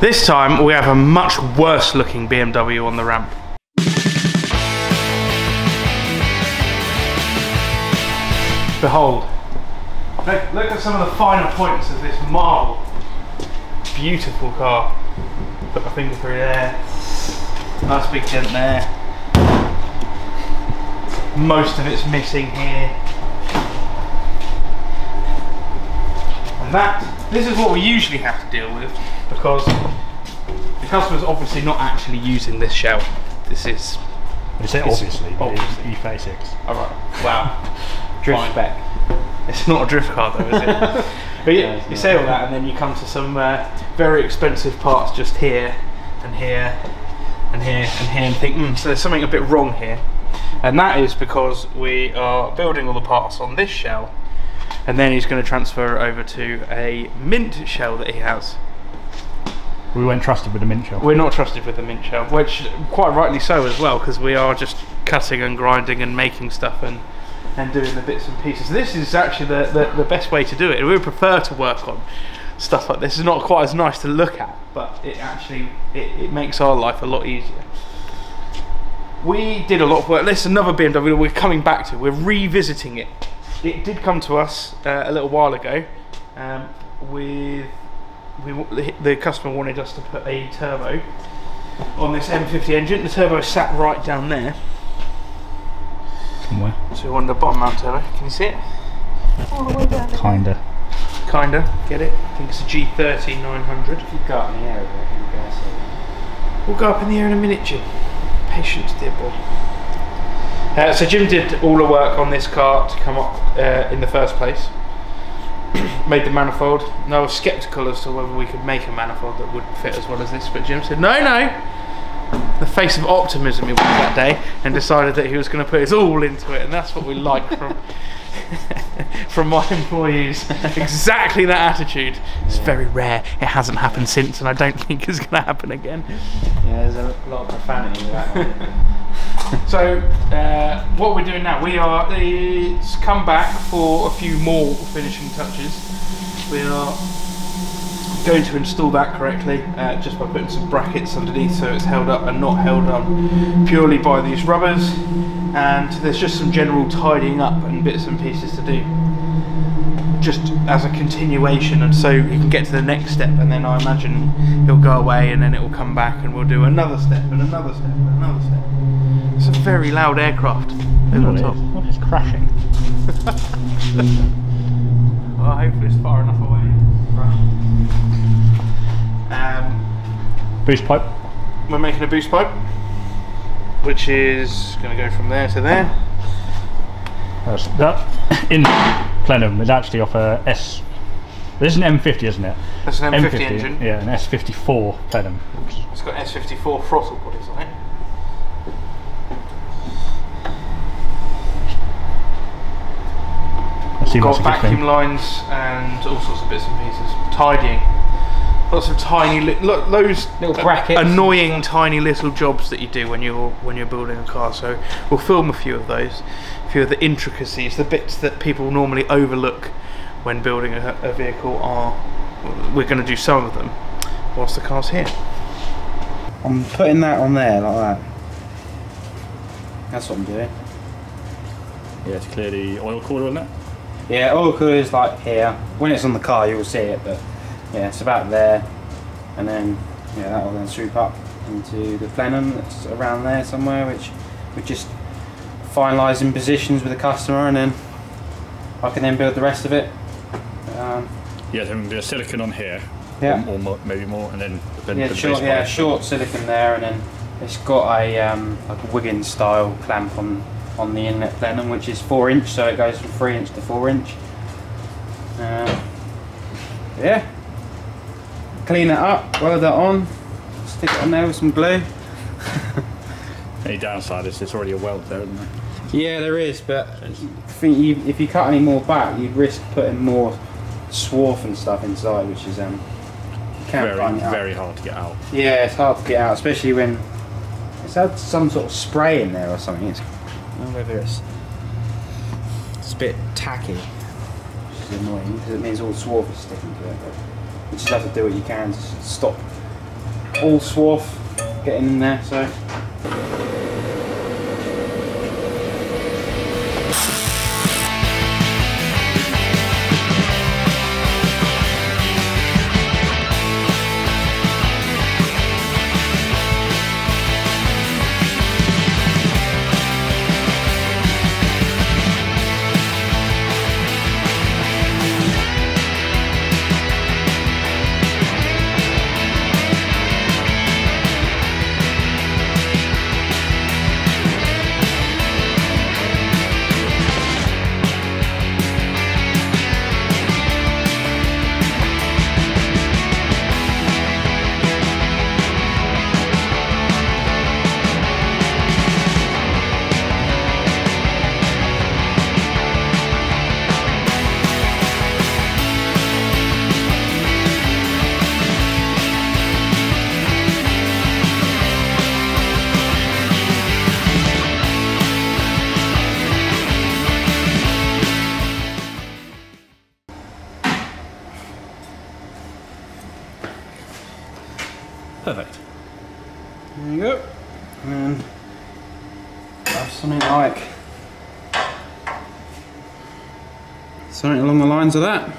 This time we have a much worse looking BMW on the ramp. Behold, look, look at some of the finer points of this marble. Beautiful car. Put my finger through there. Nice big dent there. Most of it's missing here. And that, this is what we usually have to deal with because the customer's obviously not actually using this shell. This is, They say It's- obviously, but it's. E36. alright, wow. Drift Fine. spec. It's not a drift car though, is it? but Yeah, yeah, you say all that and then you come to some uh, very expensive parts just here and here and here and here and think, hmm, so there's something a bit wrong here. And that is because we are building all the parts on this shell and then he's going to transfer over to a mint shell that he has. We weren't trusted with the mint shell. We're not trusted with the mint shell, which quite rightly so as well, because we are just cutting and grinding and making stuff and and doing the bits and pieces. This is actually the, the, the best way to do it. We prefer to work on stuff like this. It's not quite as nice to look at, but it actually it, it makes our life a lot easier. We did a lot of work. This is another BMW that we're coming back to. We're revisiting it. It did come to us uh, a little while ago um, with we, w- the customer wanted us to put a turbo on this M50 engine. The turbo sat right down there. Somewhere. So we wanted the bottom mount turbo. Can you see it? Kinda. Kinda. Get it? I think it's a G30 900. If you go up in the air a bit, you'll get it. We'll go up in the air in a minute, Jim. Patience, dear boy. Uh, so Jim did all the work on this car to come up uh, in the first place. Made the manifold. And I was sceptical as to whether we could make a manifold that would fit as well as this, but Jim said, no, no. The face of optimism he was that day, and decided that he was going to put his all into it, and that's what we like from from my employees. exactly that attitude. It's very rare. It hasn't happened since, and I don't think it's going to happen again. Yeah, there's a lot of profanity with that. So, uh, what we're doing now, we are it's come back for a few more finishing touches. We are going to install that correctly uh, just by putting some brackets underneath so it's held up and not held on purely by these rubbers. And there's just some general tidying up and bits and pieces to do. Just as a continuation, and so you can get to the next step, and then I imagine he'll go away, and then it will come back, and we'll do another step, and another step, and another step. It's a very loud aircraft over the top. What is crashing? Well, hopefully it's far enough away. Um, Boost pipe. we're making a boost pipe, which is going to go from there to there. That's, that in plenum is actually off a S. This is an M50, isn't it? That's an M50, engine. Yeah, an S54 plenum. It's got S54 throttle bodies on it. That seems Got like a vacuum thing. lines and all sorts of bits and pieces. Tidying. Lots of tiny, li- lo- those Little brackets annoying tiny little jobs that you do when you're when you're building a car. So we'll film a few of those, a few of the intricacies, the bits that people normally overlook when building a, a vehicle. Are we're going to do some of them whilst the car's here. I'm putting that on there like that. That's what I'm doing. Yeah, to clear the oil cooler, isn't it? Yeah, oil cooler is like here. When it's on the car, you'll see it, but yeah, it's about there. And then, yeah, that will then swoop up into the plenum that's around there somewhere, which we're just finalising positions with the customer, and then I can then build the rest of it. Um, Yeah, then a silicon on here. Yeah. Or, or more, maybe more, and then the, yeah, the short, yeah, short silicon there, and then it's got a um, like a Wiggins style clamp on on the inlet plenum, which is four inch, so it goes from three inch to four inch. Uh, yeah, clean it up, weld that on, stick it on there with some glue. Any downside is it's already a weld there, isn't there? Yeah, there is, but I think you, if you cut any more back, you'd risk putting more swarf and stuff inside, which is um, Very, find it out. very hard to get out. Yeah, it's hard to get out, especially when it's had some sort of spray in there or something. It's, I don't know whether it's it's a bit tacky, which is annoying because it means all the swarf is sticking to it. But you just have to do what you can to stop all swarf getting in there. So lines of that.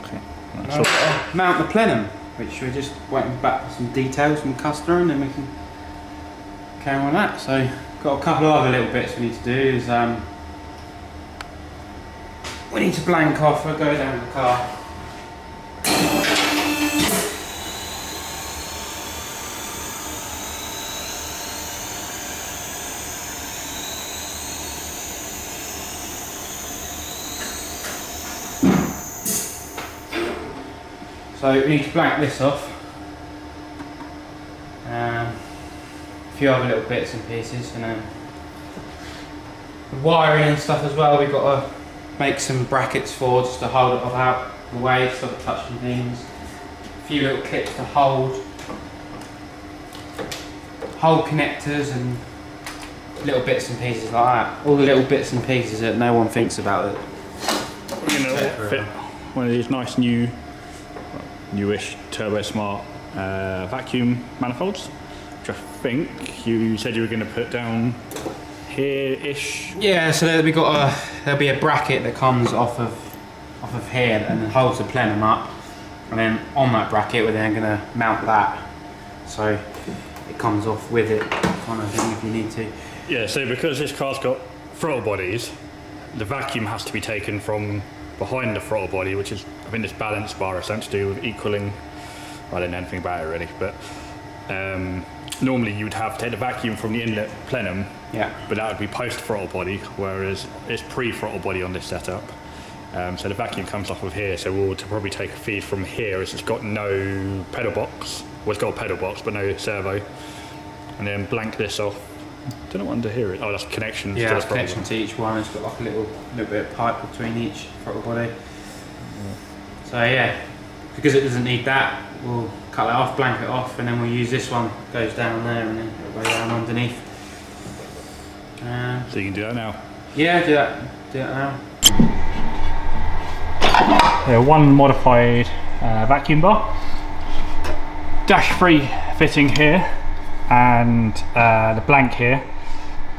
Okay. Now we've got to mount the plenum, which we're just waiting back for some details from the customer and then we can carry on that. So got a couple of other little bits we need to do is um, we need to blank off, we'll go down the car. So we need to blank this off. Um, a few other little bits and pieces and then the wiring and stuff as well we've got to make some brackets for just to hold it out the way so touching things. A few little clips to hold hold connectors and little bits and pieces like that. All the little bits and pieces that no one thinks about it. We're fit one of these nice new, newish Turbosmart uh, vacuum manifolds, which I think you said you were going to put down here-ish. Yeah, so we got a there'll be a bracket that comes off of off of here and then holds the plenum up, and then on that bracket we're then going to mount that, so it comes off with it, kind of thing if you need to. Yeah, so because this car's got throttle bodies, the vacuum has to be taken from behind the throttle body, which is, I think this balance bar is something to do with equaling, I don't know anything about it really, but um, normally you would have to take the vacuum from the inlet plenum, Yeah. but that would be post throttle body, whereas it's pre throttle body on this setup. Um, so the vacuum comes off of here, so we'll to probably take a feed from here as it's got no pedal box. Well, it's got a pedal box, but no servo. And then blank this off. Don't know what under here is. Oh, that's connections. Yeah, to the it's connection to each one. It's got like a little little bit of pipe between each throttle body. So yeah, because it doesn't need that, we'll cut that off, blank it off, and then we'll use this one. Goes down there and then it'll go down underneath. Uh, So you can do that now. yeah, do that. Do that now. Yeah, one modified uh, vacuum bar, dash free fitting here, and uh, the blank here.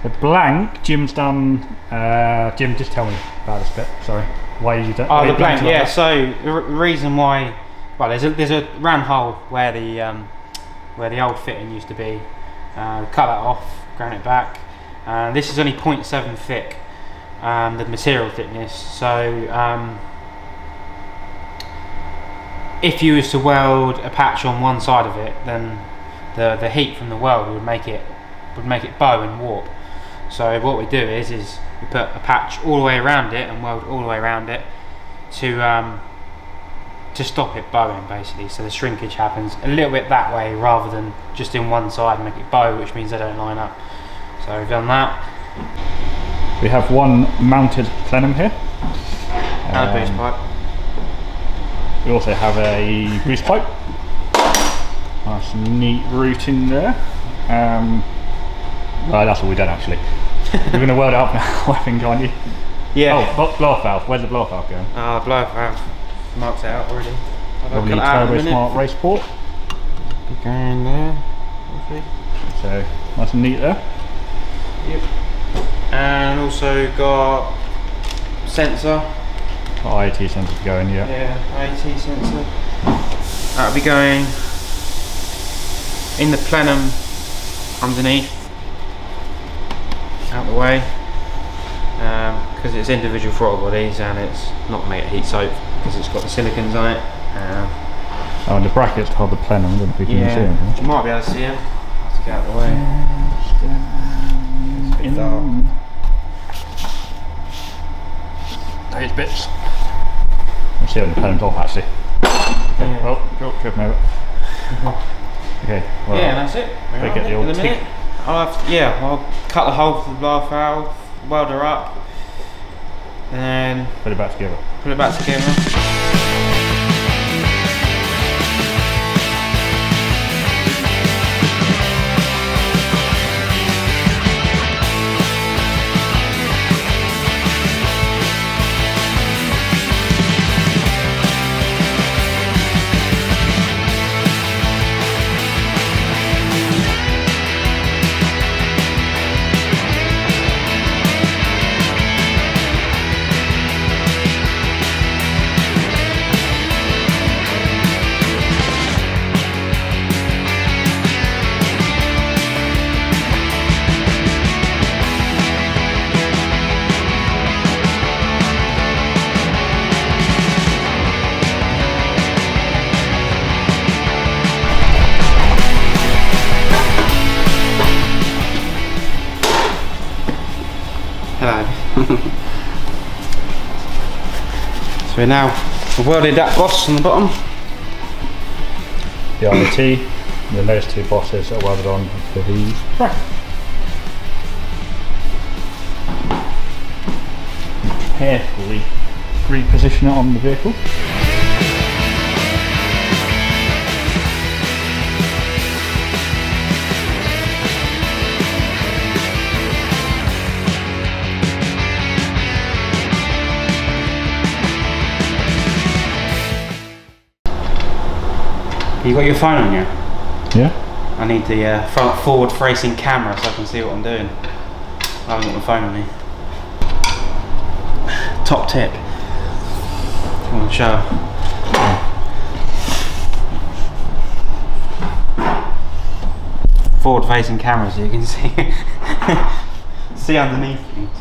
The blank, Jim's done. Uh, Jim, just tell me about this bit. Sorry, why you done? Oh, the blank. it like Yeah. So the r- reason why, well, there's a there's a round hole where the um, where the old fitting used to be. Uh, cut that off, ground it back. Uh, this is only 0.7 thick, um, the material thickness. So um, if you was to weld a patch on one side of it, then the the heat from the weld would make it would make it bow and warp. So what we do is is we put a patch all the way around it and weld all the way around it to um, to stop it bowing basically. So the shrinkage happens a little bit that way rather than just in one side and make it bow, which means they don't line up. So we've done that. We have one mounted plenum here. And a boost Um, pipe. We also have a boost pipe. Nice neat routing there. Um, well, that's all we've done actually. We're going to weld it up now, I think, aren't you? Yeah. Oh, blo- blow valve. Where's the blow valve going? Oh, blow off valve. Marked it out already. Lovely cut it out in a Turbo. Smart race port. Be Going there. hopefully. So nice and neat there. Yep. And also got sensor. Got IAT sensors going, yeah. Yeah, AT sensor. That'll be going in the plenum underneath, out the way, because it's individual throttle bodies and it's not made of heat soak because it's got the silicons on it. Um, Oh, and the brackets to hold the plenum, I don't think you can see them. you might be able to see them. Have to get out of the way. It's a bit dark. Those bits. We'll see when the plenum's off actually. Yeah. Oh, drop, tripping over. Okay, well, yeah, that's it. We're get the old in a tick. minute. I'll have to, yeah, I'll cut the hole for the blower valve, weld her up, and then put it back together. put it back together. So we're now we've welded that boss on the bottom. The IAT, and then those two bosses are welded on for these brackets. Carefully reposition it on the vehicle. You got your phone on you? Yeah. I need the uh, front forward facing camera so I can see what I'm doing. I haven't got my phone on me. Top tip. Come on, show. Forward facing camera so you can see see underneath things.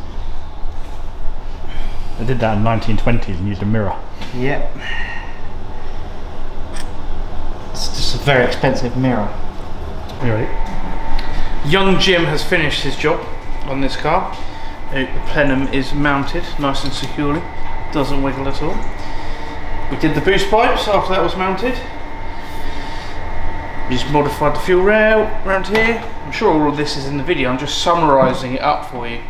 I did that in 1920s and used a mirror. Yep. It's just a very expensive mirror. You ready? Young Jim has finished his job on this car. Uh, The plenum is mounted nice and securely, doesn't wiggle at all. We did the boost pipes after that was mounted. We just modified the fuel rail around here. I'm sure all of this is in the video, I'm just summarising it up for you.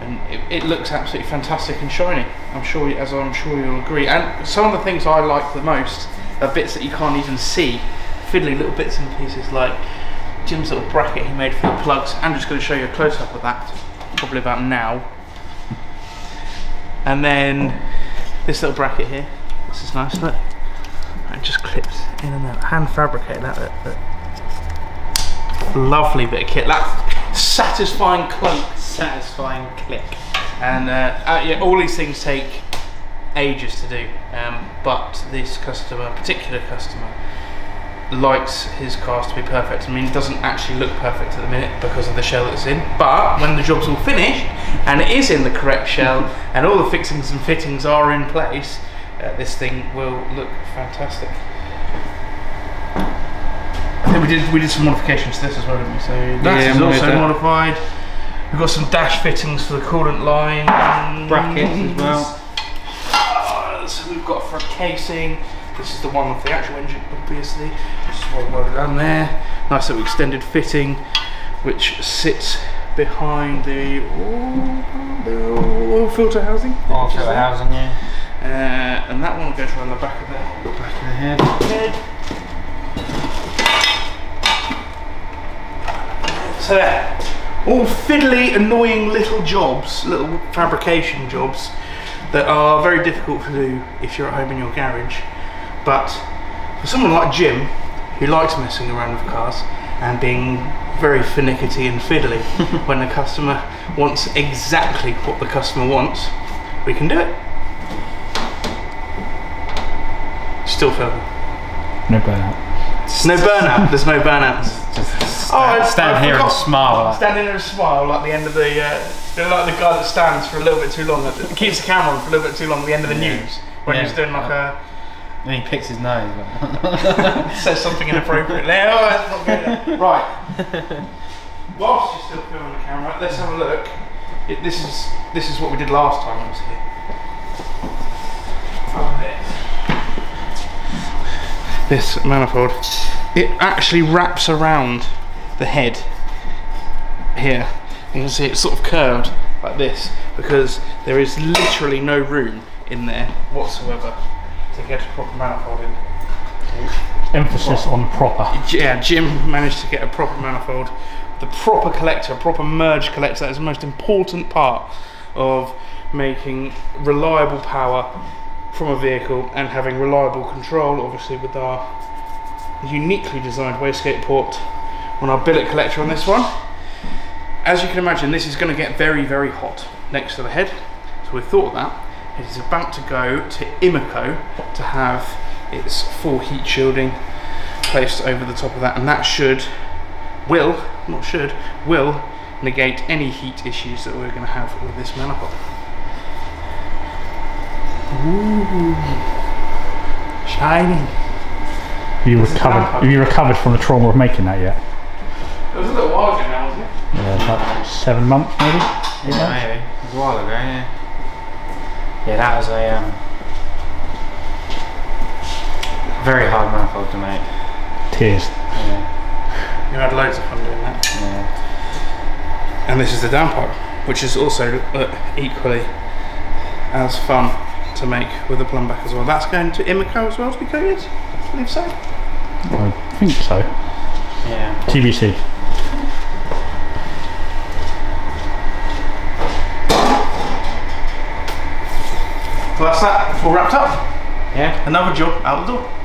And it, it looks absolutely fantastic and shiny. I'm sure, as I'm sure you'll agree. And some of the things I like the most bits that you can't even see. Fiddly little bits and pieces like Jim's little bracket he made for the plugs. I'm just going to show you a close up of that, probably about now. And then this little bracket here. This is nice, look. It just clips in and out. Hand fabricated that. Lovely bit of kit. That satisfying clunk. Satisfying click. And uh, uh, yeah, all these things take ages to do. Um, but this customer, particular customer, likes his cars to be perfect. I mean, it doesn't actually look perfect at the minute because of the shell it's in. But when the job's all finished and it is in the correct shell and all the fixings and fittings are in place, uh, this thing will look fantastic. I think we did we did some modifications to this as well, didn't we? So that Yeah, is also that. modified. We've got some dash fittings for the coolant line. Brackets as well. We've got for a casing. This is the one with the actual engine, obviously. This is what welded down there. Nice little extended fitting, which sits behind the oil, the oil filter housing. Which is for the there. housing, yeah. Uh, and that one goes around the back of the Back of the head. head. So there, all fiddly, annoying little jobs, little fabrication jobs that are very difficult to do if you're at home in your garage, But for someone like Jim, who likes messing around with cars and being very finicky and fiddly, when the customer wants exactly what the customer wants, we can do it. Still filming. No burnout. No burnout. There's no burnouts. Just Oh, stand I here and smile. Like, Standing there and smile like the end of the, uh, like the guy that stands for a little bit too long, that keeps the camera on for a little bit too long at the end of the news when Yeah. he's doing like a and he picks his nose. Says something inappropriate. oh, that's not good. Right. Whilst you're still filming the camera, let's have a look. It, this is this is what we did last time I was here. Oh, this. This manifold, it actually wraps around the head here. You can see it's sort of curved like this because there is literally no room in there whatsoever to get a proper manifold in. Emphasis on proper. Yeah, Jim managed to get a proper manifold, the proper collector, a proper merge collector. That is the most important part of making reliable power from a vehicle and having reliable control, obviously, with our uniquely designed wastegate port on our billet collector on this one. As you can imagine, this is going to get very, very hot next to the head. So we thought that. It is about to go to Imeco to have its full heat shielding placed over the top of that, and that should, will, not should, will negate any heat issues that we're going to have with this manifold. Ooh, shining. Have you recovered? Have you recovered from the trauma of making that yet? Wasn't it? Yeah, it's like seven months maybe. Eight Yeah, months? maybe. It was a while ago, yeah. Yeah, that was a um, very hard manifold to make. Tears. Yeah, You had loads of fun doing that. yeah. And this is the downpipe, which is also uh, equally as fun to make with the plumb back as well. That's going to Imeco as well to be coated, I believe so. I think so. Yeah. TBC. Well, that's that. All wrapped up. Yeah. Another job out the door.